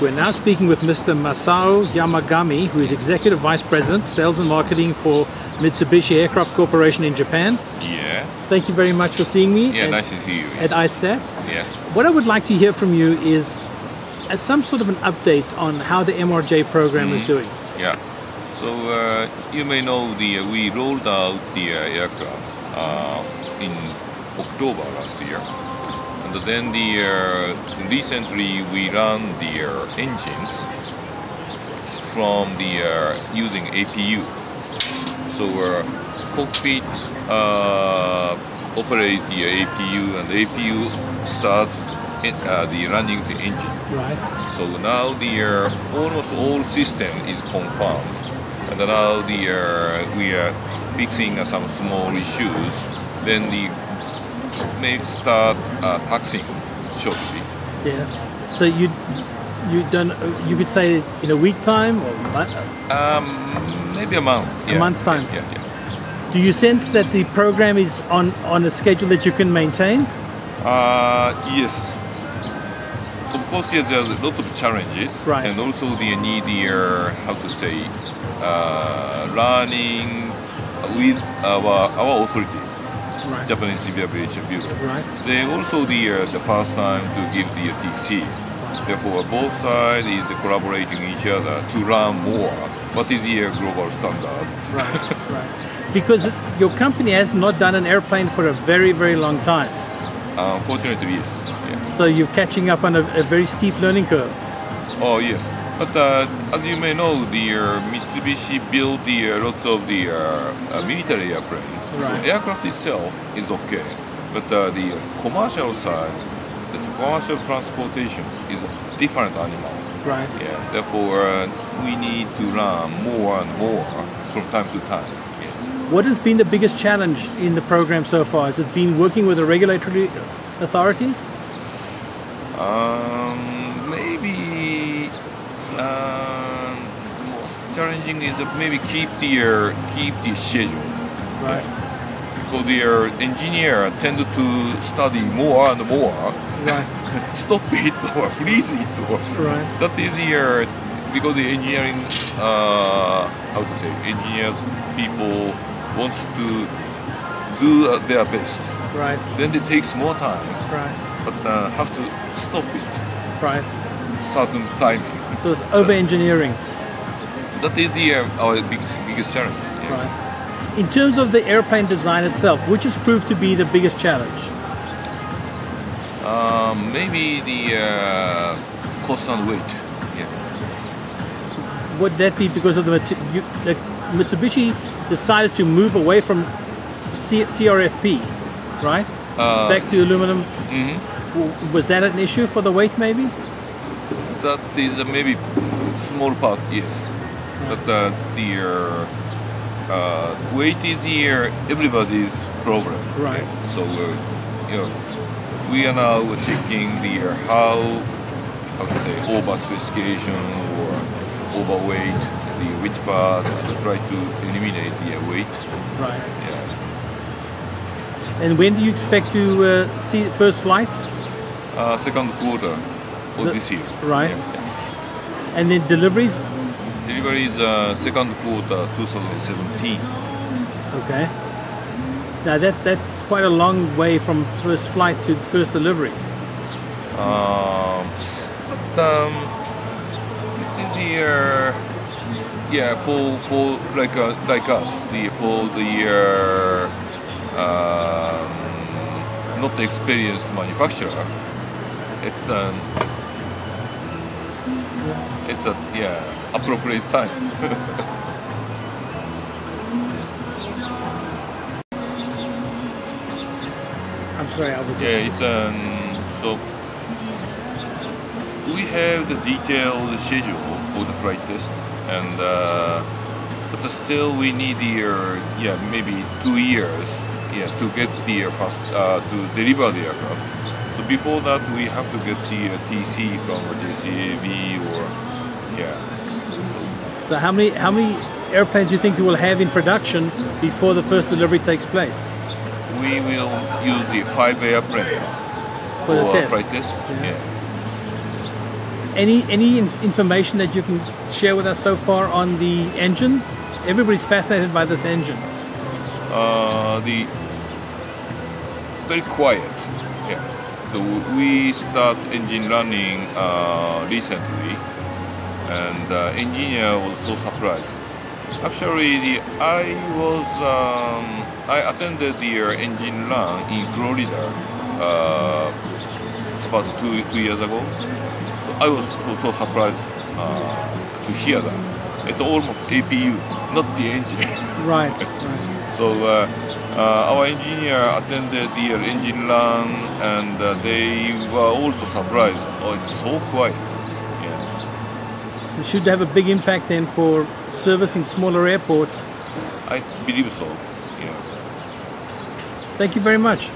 We're now speaking with Mr. Masao Yamagami, who is Executive Vice President, Sales and Marketing for Mitsubishi Aircraft Corporation in Japan. Yeah. Thank you very much for seeing me Yeah, at, nice to see you. at ISTAT. Yeah. What I would like to hear from you is some sort of an update on how the MRJ program is doing. Yeah. So uh, you may know the uh, we rolled out the uh, aircraft uh, in October last year, and then the uh, recently we ran the uh, engines from the uh, using APU. So uh, cockpit uh, operate the APU, and the APU start it, uh, the running the engine. Right. So now the uh, almost all system is confirmed, and now the uh, we are fixing some small issues. Then the may start uh, taxing shortly. Yes. So you you done you could say in a week time or Um, maybe a month. A month's time. Yeah, yeah. do you sense that the program is on on a schedule that you can maintain? Uh, yes. Of course, yes, there's lots of challenges, Right. and also the need the uh, how to say uh, learning with our our authorities. Right. Japanese Civil Aviation Bureau. Right. They also the uh, the first time to give the TC. Therefore, both sides is collaborating each other to learn more. What is the uh, global standard? Right. right. Because your company has not done an airplane for a very very long time. Unfortunately, yes. Yeah. So you're catching up on a, a very steep learning curve. Oh yes. But uh, as you may know, the uh, Mitsubishi built the uh, lots of the uh, uh, military airplanes. Right. So aircraft itself is okay, but uh, the commercial side, the commercial transportation is a different animal. Right. Yeah, therefore uh, we need to learn more and more from time to time. Yes. What has been the biggest challenge in the program so far? Has it been working with the regulatory authorities? Um, um, most challenging is maybe keep the keep the schedule Right. because the uh, engineer tend to study more and more. Right. Stop it or freeze it or Right. that is the because the engineering uh, how to say engineers people wants to do uh, their best. Right. Then it takes more time, Right. but uh, have to stop it Right. certain timing. So it's over engineering. That is the uh, our biggest biggest challenge. yeah. Right. In terms of the airplane design itself, which has proved to be the biggest challenge? Um, maybe the uh, cost and weight. Yeah. Would that be because of the, you, the Mitsubishi decided to move away from C, CRFP, right? Uh, Back to aluminum. mhm. Was that an issue for the weight, maybe? That is maybe small part, yes. But uh, the uh, uh, weight is here everybody's problem. Right. So uh, you know, we are now checking the uh, how how to say over specification or overweight, the which part, and try to eliminate the weight. Right. Yeah. And when do you expect to uh, see the first flight? Uh, second quarter of The- this year. right. Yeah. And then deliveries? Delivery is uh, second quarter 2017. Okay. Now that that's quite a long way from first flight to first delivery. Um, but um, this is here. Yeah, for for like uh, like us, the for the uh, um, not experienced manufacturer, it's an it's a yeah appropriate time. I'm sorry, Albert. Yeah, it's um so we have the detailed schedule for the flight test, and uh, but still we need the uh, yeah maybe two years yeah to get the first uh, to deliver the aircraft. So before that we have to get the uh, TC from JCAB or yeah. So how many how many airplanes do you think you will have in production before the first delivery takes place? We will use the five airplanes For the test. flight test. Yeah. yeah. Any any in- information that you can share with us so far on the engine? Everybody's fascinated by this engine. Uh, the very quiet. So we start engine running uh, recently, and uh, engineer was so surprised. Actually, the, I was um, I attended the uh, engine run in Florida uh, about two two years ago. So I was so surprised uh, to hear that. It's almost APU, not the engine. Right. right. So uh, our engineer attended the uh, engine run, and uh, they were also surprised. Oh, it's so quiet. Yeah, It should have a big impact then for servicing smaller airports. I believe so. Yeah. Thank you very much.